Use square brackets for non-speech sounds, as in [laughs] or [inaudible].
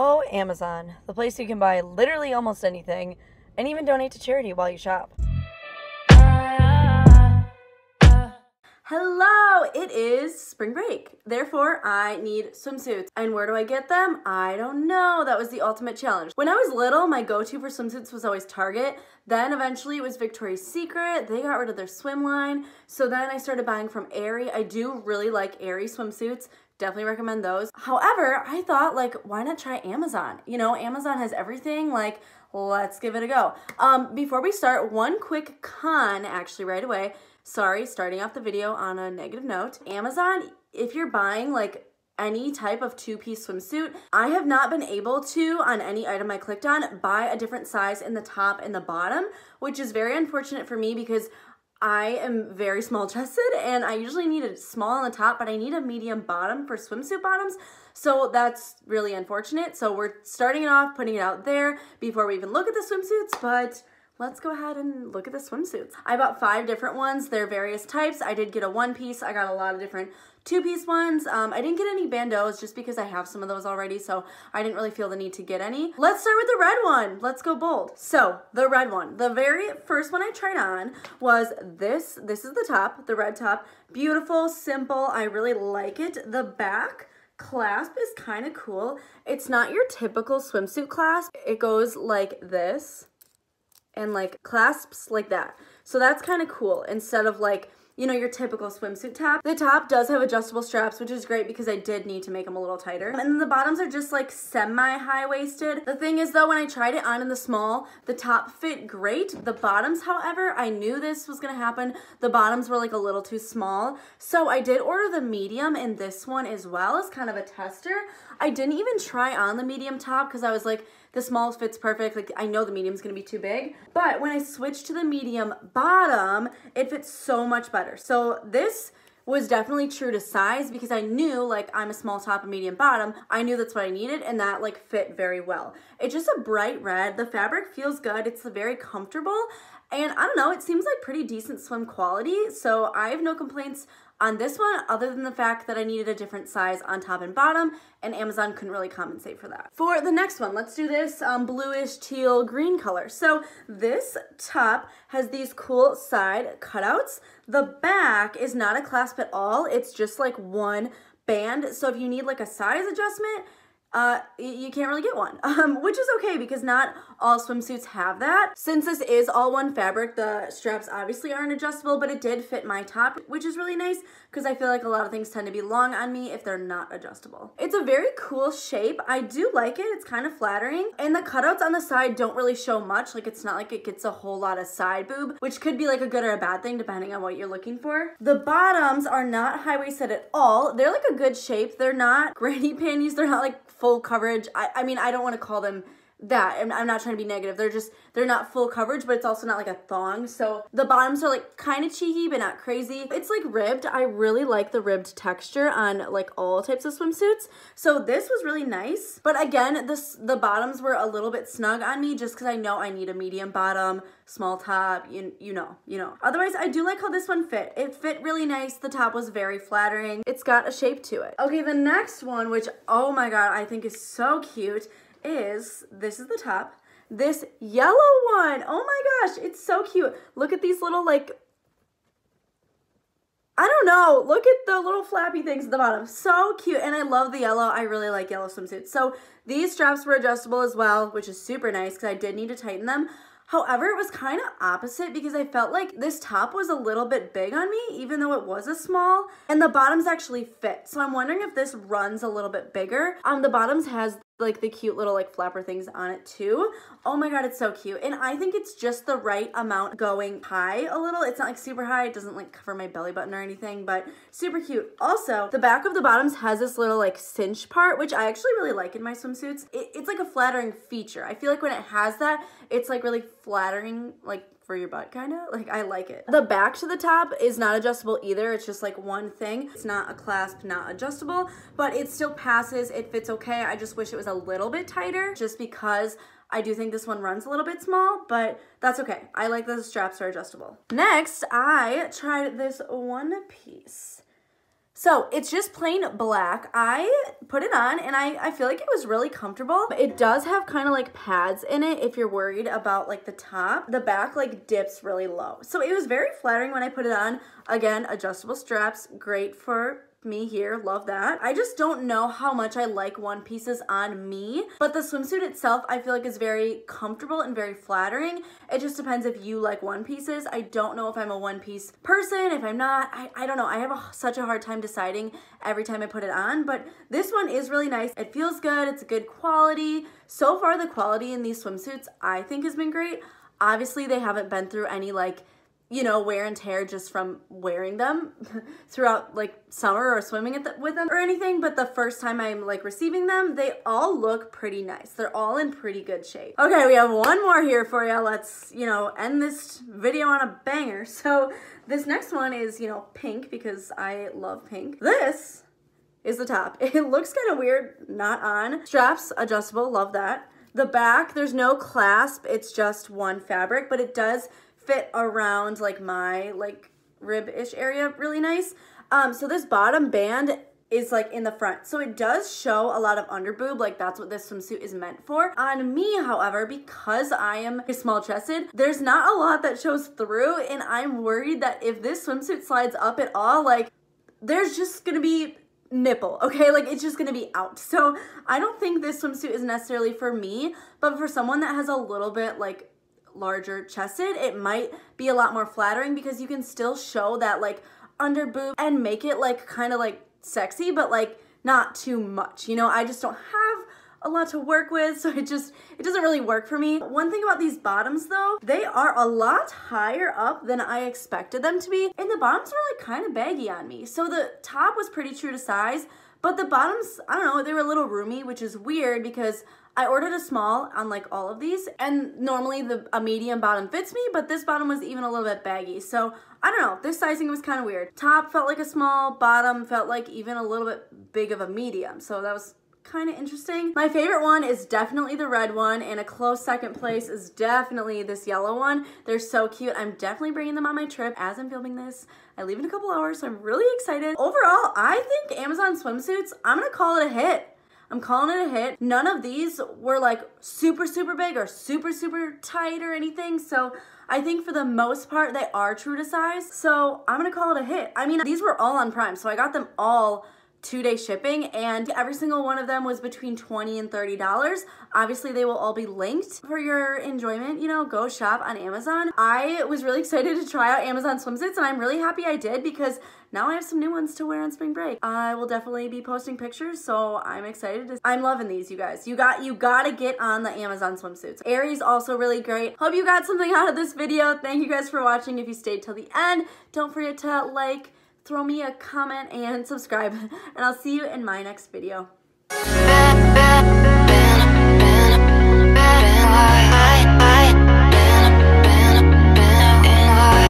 Oh, Amazon, the place you can buy literally almost anything and even donate to charity while you shop. Hello, it is spring break. Therefore, I need swimsuits. And where do I get them? I don't know. That was the ultimate challenge. When I was little, my go-to for swimsuits was always Target. Then eventually it was Victoria's Secret. They got rid of their swim line. So then I started buying from Aerie. I do really like Aerie swimsuits. Definitely recommend those. However, I thought like, why not try Amazon? You know, Amazon has everything. Like, let's give it a go. Um, before we start, one quick con actually right away sorry, starting off the video on a negative note. Amazon, if you're buying like any type of two-piece swimsuit. I have not been able to, on any item I clicked on, buy a different size in the top and the bottom, which is very unfortunate for me because I am very small chested and I usually need a small on the top, but I need a medium bottom for swimsuit bottoms. So that's really unfortunate. So we're starting it off, putting it out there before we even look at the swimsuits, but let's go ahead and look at the swimsuits. I bought five different ones. They're various types. I did get a one piece. I got a lot of different two piece ones. Um, I didn't get any bandeaus just because I have some of those already, so I didn't really feel the need to get any. Let's start with the red one. Let's go bold. So the red one, the very first one I tried on was this. This is the top, the red top. Beautiful, simple. I really like it. The back clasp is kind of cool. It's not your typical swimsuit clasp. It goes like this and like clasps like that. So that's kind of cool instead of like you know, your typical swimsuit top. The top does have adjustable straps, which is great because I did need to make them a little tighter. And then the bottoms are just like semi-high-waisted. The thing is though, when I tried it on in the small, the top fit great. The bottoms, however, I knew this was gonna happen. The bottoms were like a little too small. So I did order the medium in this one as well as kind of a tester. I didn't even try on the medium top because I was like, the small fits perfect. Like I know the medium's gonna be too big. But when I switched to the medium bottom, it fits so much better. So this was definitely true to size because I knew like I'm a small top and medium bottom. I knew that's what I needed and that like fit very well. It's just a bright red. The fabric feels good. It's very comfortable and I don't know, it seems like pretty decent swim quality. So I have no complaints on this one, other than the fact that I needed a different size on top and bottom, and Amazon couldn't really compensate for that. For the next one, let's do this um, bluish teal green color. So this top has these cool side cutouts. The back is not a clasp at all. It's just like one band. So if you need like a size adjustment, uh, you can't really get one, [laughs] um, which is okay because not all swimsuits have that. Since this is all one fabric, the straps obviously aren't adjustable, but it did fit my top, which is really nice because I feel like a lot of things tend to be long on me if they're not adjustable. It's a very cool shape. I do like it. It's kind of flattering. And the cutouts on the side don't really show much. Like it's not like it gets a whole lot of side boob, which could be like a good or a bad thing depending on what you're looking for. The bottoms are not high-waisted at all. They're like a good shape. They're not granny [laughs] panties. They're not like full coverage. I, I mean, I don't want to call them that. I'm, I'm not trying to be negative. They're just, they're not full coverage, but it's also not like a thong. So the bottoms are like kind of cheeky, but not crazy. It's like ribbed. I really like the ribbed texture on like all types of swimsuits. So this was really nice. But again, this the bottoms were a little bit snug on me just because I know I need a medium bottom, small top, you, you know, you know. Otherwise, I do like how this one fit. It fit really nice. The top was very flattering. It's got a shape to it. Okay, the next one, which, oh my God, I think is so cute is, this is the top, this yellow one. Oh my gosh, it's so cute. Look at these little like, I don't know. Look at the little flappy things at the bottom. So cute. And I love the yellow. I really like yellow swimsuits. So these straps were adjustable as well, which is super nice because I did need to tighten them. However, it was kind of opposite because I felt like this top was a little bit big on me, even though it was a small, and the bottoms actually fit. So I'm wondering if this runs a little bit bigger. Um, the bottoms has like the cute little like flapper things on it too. Oh my god, it's so cute. And I think it's just the right amount going high a little. It's not like super high. It doesn't like cover my belly button or anything, but super cute. Also, the back of the bottoms has this little like cinch part, which I actually really like in my swimsuits. It, it's like a flattering feature. I feel like when it has that, it's like really flattering, like for your butt kind of like I like it the back to the top is not adjustable either it's just like one thing it's not a clasp not adjustable but it still passes it fits okay I just wish it was a little bit tighter just because I do think this one runs a little bit small, but that's okay. I like the straps are adjustable. Next, I tried this one piece. So it's just plain black. I put it on and I, I feel like it was really comfortable. It does have kind of like pads in it if you're worried about like the top. The back like dips really low. So it was very flattering when I put it on. Again, adjustable straps, great for me here. Love that. I just don't know how much I like one pieces on me, but the swimsuit itself I feel like is very comfortable and very flattering. It just depends if you like one pieces. I don't know if I'm a one piece person, if I'm not. I, I don't know. I have a, such a hard time deciding every time I put it on, but this one is really nice. It feels good. It's a good quality. So far, the quality in these swimsuits I think has been great. Obviously, they haven't been through any like you know, wear and tear just from wearing them [laughs] throughout like summer or swimming the, with them or anything. But the first time I'm like receiving them, they all look pretty nice. They're all in pretty good shape. Okay, we have one more here for you. Let's, you know, end this video on a banger. [laughs] So this next one is, you know, pink because I love pink. This is the top. [laughs] It looks kind of weird, not on. Straps, adjustable, love that. The back, there's no clasp. It's just one fabric, but it does fit around like my like rib-ish area really nice. Um, so this bottom band is like in the front. So it does show a lot of under boob, like that's what this swimsuit is meant for. On me, however, because I am small chested, there's not a lot that shows through and I'm worried that if this swimsuit slides up at all, like there's just gonna be nipple, okay? Like it's just gonna be out. So I don't think this swimsuit is necessarily for me, but for someone that has a little bit like larger chested, it might be a lot more flattering because you can still show that like under boob and make it like kind of like sexy, but like not too much. You know, I just don't have a lot to work with, so it just, it doesn't really work for me. One thing about these bottoms though, they are a lot higher up than I expected them to be, and the bottoms are like kind of baggy on me. So the top was pretty true to size, but the bottoms, I don't know, they were a little roomy, which is weird because I ordered a small on like all of these and normally the a medium bottom fits me, but this bottom was even a little bit baggy. So I don't know, this sizing was kind of weird. Top felt like a small, bottom felt like even a little bit big of a medium. So that was kind of interesting. My favorite one is definitely the red one and a close second place is definitely this yellow one. They're so cute. I'm definitely bringing them on my trip as I'm filming this. I leave in a couple hours, so I'm really excited. Overall, I think Amazon swimsuits, I'm gonna call it a hit. I'm calling it a hit. None of these were like super, super big or super, super tight or anything. So I think for the most part, they are true to size. So I'm gonna call it a hit. I mean, these were all on Prime, so I got them all two day shipping and every single one of them was between 20 and 30 dollars. Obviously they will all be linked. For your enjoyment you know go shop on amazon. I was really [laughs] excited to try out amazon swimsuits and i'm really happy i did because now i have some new ones to wear on spring break. I will definitely be posting pictures so i'm excited to i'm loving these you guys. You got you gotta get on the amazon swimsuits. Aerie's also really great. Hope you got something out of this video. Thank you guys for watching. If you stayed till the end don't forget to like throw me a comment and subscribe. [laughs] And I'll see you in my next video.